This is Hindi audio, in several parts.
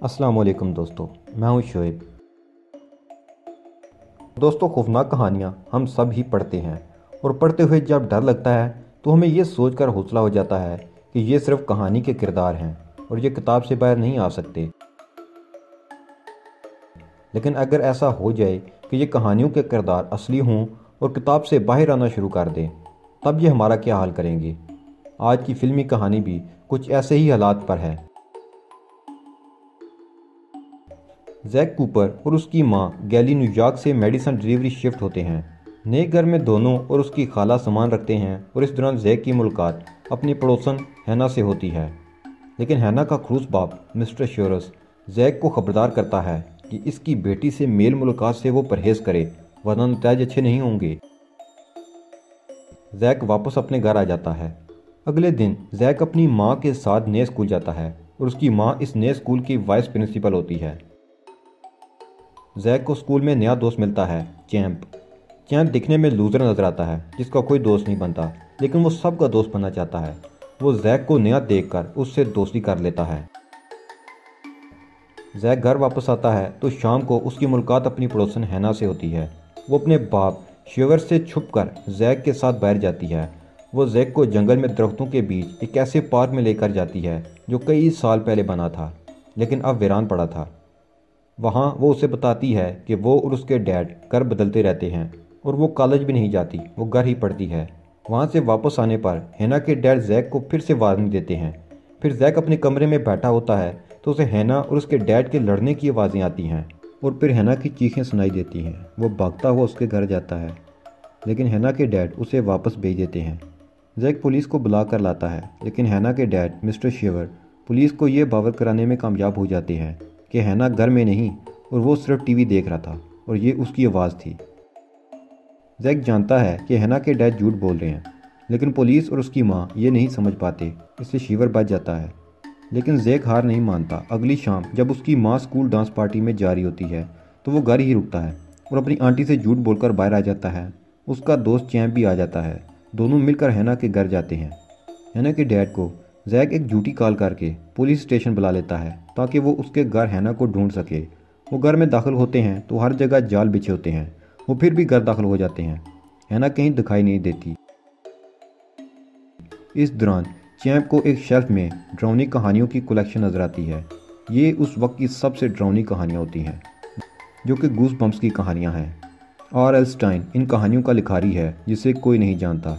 अस्सलाम वालेकुम दोस्तों, मैं हूँ शोएब। दोस्तों, खौफनाक कहानियाँ हम सब ही पढ़ते हैं, और पढ़ते हुए जब डर लगता है तो हमें ये सोचकर हौसला हो जाता है कि ये सिर्फ़ कहानी के किरदार हैं, और ये किताब से बाहर नहीं आ सकते। लेकिन अगर ऐसा हो जाए कि ये कहानियों के किरदार असली हों, और किताब से बाहर आना शुरू कर दें, तब ये हमारा क्या हाल करेंगे? आज की फिल्मी कहानी भी कुछ ऐसे ही हालात पर है। जैक कूपर और उसकी माँ गैली न्यूयॉर्क से मेडिसन डिलीवरी शिफ्ट होते हैं। नए घर में दोनों और उसकी खाला सामान रखते हैं और इस दौरान जैक की मुलाकात अपनी पड़ोसन हैना से होती है। लेकिन हैना का खरूस बाप, मिस्टर श्योरस, जैक को खबरदार करता है कि इसकी बेटी से मेल मुलाकात से वो परहेज़ करे, वरना नतज अच्छे नहीं होंगे। जैक वापस अपने घर आ जाता है। अगले दिन जैक अपनी माँ के साथ नए स्कूल जाता है और उसकी माँ इस नए स्कूल की वाइस प्रिंसिपल होती है। जैक को स्कूल में नया दोस्त मिलता है चैंप चैंप दिखने में लूज़र नज़र आता है, जिसका कोई दोस्त नहीं बनता, लेकिन वो सबका दोस्त बनना चाहता है। वो जैक को नया देखकर उससे दोस्ती कर लेता है। जैक घर वापस आता है तो शाम को उसकी मुलाकात अपनी पड़ोसन हैना से होती है। वो अपने बाप, शिवर से छुप कर जैक के साथ बाहर जाती है। वो जैक को जंगल में दरख्तों के बीच एक ऐसे पार्क में लेकर जाती है, जो कई साल पहले बना था, लेकिन अब वीरान पड़ा था। वहाँ वो उसे बताती है कि वो और उसके डैड घर बदलते रहते हैं और वो कॉलेज भी नहीं जाती, वो घर ही पढ़ती है। वहाँ से वापस आने पर हैना के डैड जैक को फिर से वार्निंग देते हैं। फिर जैक अपने कमरे में बैठा होता है तो उसे हैना और उसके डैड के लड़ने की आवाज़ें आती हैं और फिर हैना की चीखें सुनाई देती हैं। वो भागता हुआ उसके घर जाता है, लेकिन हैना के डैड उसे वापस भेज देते हैं। जैक पुलिस को बुला कर लाता है, लेकिन हैना के डैड मिस्टर शेवर पुलिस को ये बावर कराने में कामयाब हो जाते हैं। कि हैना घर में नहीं, और वो सिर्फ़ टीवी देख रहा था, और ये उसकी आवाज़ थी। जैक जानता है कि हैना के डैड झूठ बोल रहे हैं, लेकिन पुलिस और उसकी माँ ये नहीं समझ पाते, इससे शिवर बच जाता है। लेकिन जैक हार नहीं मानता। अगली शाम जब उसकी माँ स्कूल डांस पार्टी में जा रही होती है तो वो घर ही रुकता है, और अपनी आंटी से झूठ बोलकर बाहर आ जाता है। उसका दोस्त चैम्प भी आ जाता है। दोनों मिलकर हैना के घर जाते हैं। हैना के डैड को जैक एक झूठी कॉल करके पुलिस स्टेशन बुला लेता है। ताकि वो उसके घर हैना को ढूंढ सके। वो घर में दाखिल होते हैं तो हर जगह जाल बिछे होते हैं। वो फिर भी घर दाखिल हो जाते हैं। हैना कहीं दिखाई नहीं देती। इस दौरान चैम्प को एक शेल्फ में ड्राउनी कहानियों की कलेक्शन नज़र आती है। ये उस वक्त की सबसे ड्राउनी कहानियाँ होती हैं, जो कि गूस बम्स की कहानियाँ हैं। आर एल स्टाइन इन कहानियों का लिखारी है, जिसे कोई नहीं जानता।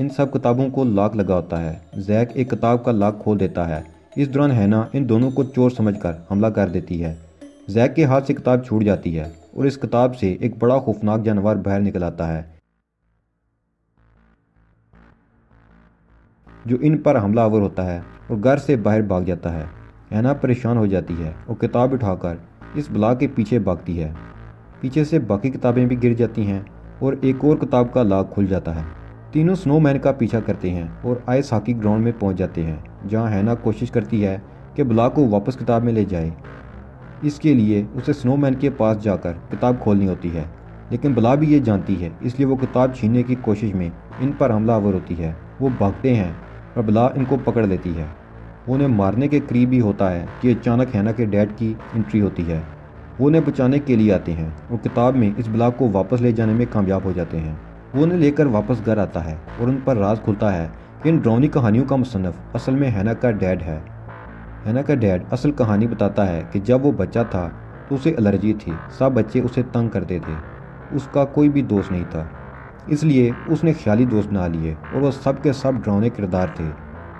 इन सब किताबों को लाक लगा होता है। जैक एक किताब का लाक खोल देता है। इस दौरान हैना, इन दोनों को चोर समझकर हमला कर देती है। जैक के हाथ से किताब छूट जाती है और इस किताब से एक बड़ा खौफनाक जानवर बाहर निकल आता है। जो इन पर हमलावर होता है और घर से बाहर भाग जाता है। हैना परेशान हो जाती है और किताब उठाकर इस बला के पीछे भागती है। पीछे से बाकी किताबें भी गिर जाती हैं और एक और किताब का लाक खुल जाता है। तीनों स्नोमैन का पीछा करते हैं और आइस हॉकी ग्राउंड में पहुँच जाते हैं, जहाँ हैना कोशिश करती है कि बुला को वापस किताब में ले जाए। इसके लिए उसे स्नोमैन के पास जाकर किताब खोलनी होती है, लेकिन बुला भी ये जानती है, इसलिए वो किताब छीनने की कोशिश में इन पर हमला हमलावर होती है। वो भागते हैं और बुला इनको पकड़ लेती है। उन्हें मारने के करीब ही होता है कि अचानक हैना के डैड की एंट्री होती है। वो उन्हें बचाने के लिए आते हैं और किताब में इस ब्लाक को वापस ले जाने में कामयाब हो जाते हैं। वो उन्हें लेकर वापस घर आता है और उन पर राज खुलता है इन ड्रोनी कहानियों का मुसनफ़ असल में हैना का डैड है। हैना का डैड असल कहानी बताता है कि जब वो बच्चा था तो उसे एलर्जी थी। सब बच्चे उसे तंग करते थे। उसका कोई भी दोस्त नहीं था। इसलिए उसने ख्याली दोस्त बना लिए और वह सब के सब ड्रोने किरदार थे।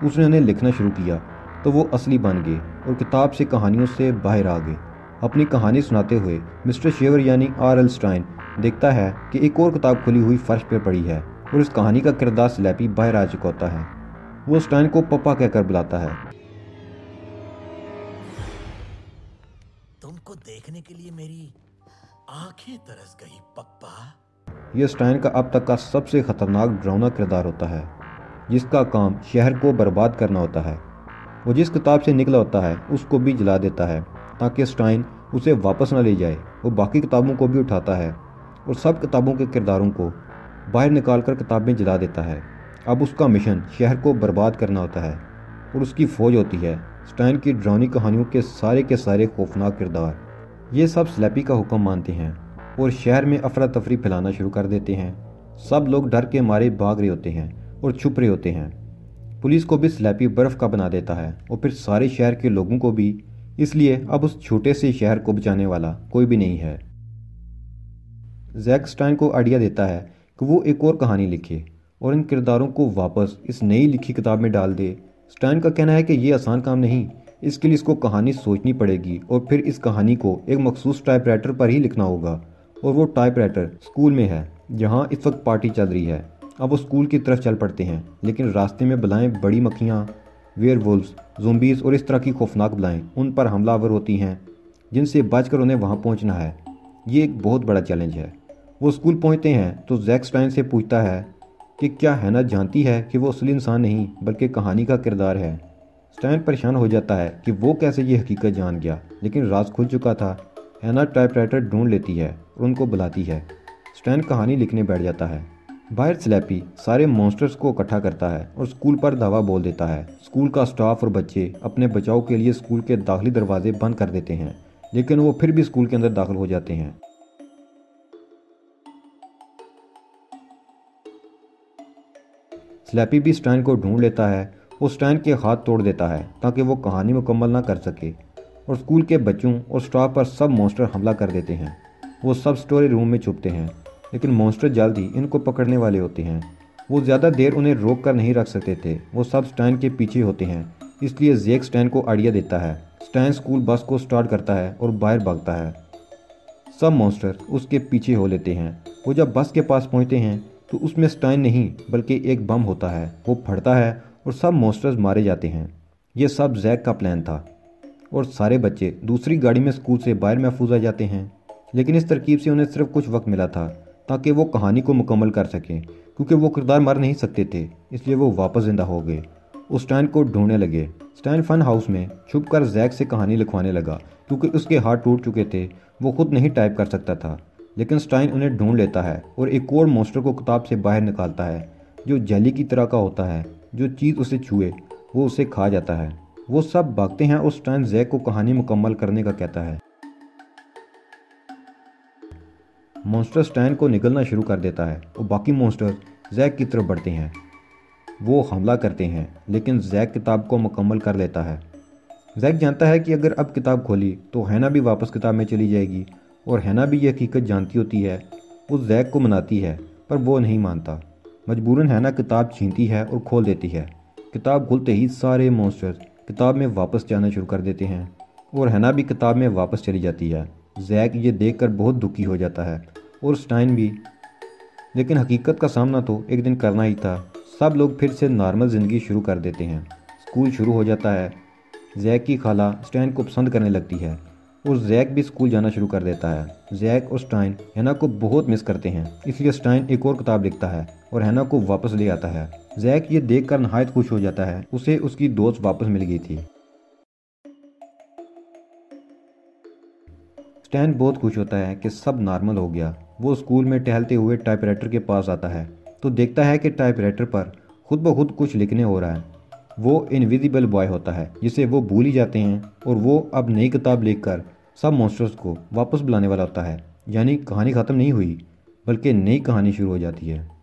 उसने उन्हें लिखना शुरू किया तो वो असली बन गए और किताब से कहानियों से बाहर आ गए। अपनी कहानी सुनाते हुए मिस्टर शेवर यानी आर एल स्टाइन देखता है कि एक और किताब खुली हुई फर्श पर पड़ी है और इस कहानी का किरदार स्लैपी बाहर आ चुका होता है। वो स्टाइन को पप्पा कहकर बुलाता है। तुमको देखने के लिए मेरी आँखें तरस गई पप्पा। यह स्टाइन का अब तक का सबसे खतरनाक ड्राउना किरदार होता है जिसका काम शहर को बर्बाद करना होता है वो जिस किताब से निकला होता है उसको भी जला देता है ताकि स्टाइन उसे वापस ना ले जाए वो बाकी किताबों को भी उठाता है। और सब किताबों के किरदारों को बाहर निकाल कर किताबें जला देता है। अब उसका मिशन शहर को बर्बाद करना होता है और उसकी फ़ौज होती है, स्टाइन की ड्राउनी कहानियों के सारे के सारे खौफनाक किरदार। ये सब स्लैपी का हुक्म मानते हैं और शहर में अफरा तफरी फैलाना शुरू कर देते हैं। सब लोग डर के मारे भाग रहे होते हैं और छुप रहे होते हैं। पुलिस को भी स्लैपी बर्फ़ का बना देता है और फिर सारे शहर के लोगों को भी। इसलिए अब उस छोटे से शहर को बचाने वाला कोई भी नहीं है। जैक स्टाइन को आइडिया देता है कि वो एक और कहानी लिखे और इन किरदारों को वापस इस नई लिखी किताब में डाल दे। स्टाइन का कहना है कि ये आसान काम नहीं, इसके लिए इसको कहानी सोचनी पड़ेगी और फिर इस कहानी को एक मखसूस टाइपराइटर पर ही लिखना होगा। और वो टाइपराइटर स्कूल में है, जहाँ इस वक्त पार्टी चल रही है। अब वो स्कूल की तरफ़ चल पड़ते हैं, लेकिन रास्ते में बलाएँ बड़ी मक्खियाँ वेयर वुल्स जोम्बीज और इस तरह की खौफनाक बलाएँ, उन पर हमलावर होती हैं, जिनसे बचकर उन्हें वहाँ पहुँचना है। ये एक बहुत बड़ा चैलेंज है। वो स्कूल पहुँचते हैं तो जैक स्टाइन से पूछता है कि क्या हैना जानती है कि वो असली इंसान नहीं, बल्कि कहानी का किरदार है। स्टैन परेशान हो जाता है कि वो कैसे ये हकीकत जान गया, लेकिन राज खुल चुका था। हैना टाइपराइटर ढूंढ लेती है और उनको बुलाती है। स्टैन कहानी लिखने बैठ जाता है। बाहर स्लैपी सारे मॉन्स्टर्स को इकट्ठा करता है और स्कूल पर दावा बोल देता है। स्कूल का स्टाफ और बच्चे अपने बचाव के लिए स्कूल के दाखिली दरवाजे बंद कर देते हैं, लेकिन वो फिर भी स्कूल के अंदर दाखिल हो जाते हैं। स्लैपी भी स्टैन को ढूंढ लेता है और स्टैन के हाथ तोड़ देता है, ताकि वो कहानी मुकम्मल ना कर सके। और स्कूल के बच्चों और स्टाफ पर सब मॉन्स्टर हमला कर देते हैं। वो सब स्टोरी रूम में छुपते हैं, लेकिन मॉन्स्टर जल्द ही इनको पकड़ने वाले होते हैं। वो ज़्यादा देर उन्हें रोक कर नहीं रख सकते थे, वो सब स्टैन के पीछे होते हैं, इसलिए जेक स्टैन को आइडिया देता है। स्टैन स्कूल बस को स्टार्ट करता है और बाहर भागता है। सब मॉन्स्टर उसके पीछे हो लेते हैं। वो जब बस के पास पहुँचते हैं तो उसमें स्टाइन नहीं, बल्कि एक बम होता है। वो फटता है और सब मोस्टर्स मारे जाते हैं। ये सब जैक का प्लान था। और सारे बच्चे दूसरी गाड़ी में स्कूल से बाहर महफूज आ जाते हैं। लेकिन इस तरकीब से उन्हें सिर्फ़ कुछ वक्त मिला था, ताकि वो कहानी को मुकम्मल कर सकें, क्योंकि वो किरदार मर नहीं सकते थे, इसलिए वो वापस ज़िंदा हो गए। उस स्टैन को ढूँढने लगे। स्टैन फन हाउस में छुप कर जैक से कहानी लिखवाने लगा, क्योंकि उसके हाथ टूट चुके थे। वो खुद नहीं टाइप कर सकता था। लेकिन स्टाइन उन्हें ढूंढ लेता है और एक और मोस्टर को किताब से बाहर निकालता है, जो जली की तरह का होता है, जो चीज़ उसे छुए, वो उसे खा जाता है। वो सब भागते हैं और स्टाइन जैक को कहानी मुकम्मल करने का कहता है। मॉन्स्टर स्टैन को निकलना शुरू कर देता है और बाकी मॉन्स्टर जैक की तरफ़ बढ़ते हैं। वो हमला करते हैं, लेकिन जैक किताब को मुकम्मल कर लेता है। जैक जानता है कि अगर अब किताब खोली तो हैना भी वापस किताब में चली जाएगी और हैना भी ये हकीकत जानती होती है वो जैक को मनाती है, पर वो नहीं मानता। मजबूरन हैना किताब छीनती है और खोल देती है। किताब खुलते ही सारे मॉन्स्टर्स किताब में वापस जाना शुरू कर देते हैं और हैना भी किताब में वापस चली जाती है। जैक ये देखकर बहुत दुखी हो जाता है और स्टाइन भी। लेकिन हकीकत का सामना तो एक दिन करना ही था। सब लोग फिर से नॉर्मल ज़िंदगी शुरू कर देते हैं। स्कूल शुरू हो जाता है। जैक की खाला स्टैन को पसंद करने लगती है। और जैक भी स्कूल जाना शुरू कर देता है। जैक और स्टाइन हैना को बहुत मिस करते हैं। इसलिए स्टाइन एक और किताब लिखता है और हैना को वापस ले आता है। जैक ये देखकर नहायत खुश हो जाता है। उसे उसकी दोस्त वापस मिल गई थी। स्टैन बहुत खुश होता है कि सब नॉर्मल हो गया। वो स्कूल में टहलते हुए टाइपराइटर के पास आता है। तो देखता है कि टाइपराइटर पर खुद ब खुद कुछ लिखने हो रहा है। वो इनविजिबल बॉय होता है, जिसे वो भूल ही जाते हैं और वो अब नई किताब लिखकर सब मॉन्स्टर्स को वापस बुलाने वाला होता है। यानी कहानी ख़त्म नहीं हुई, बल्कि नई कहानी शुरू हो जाती है।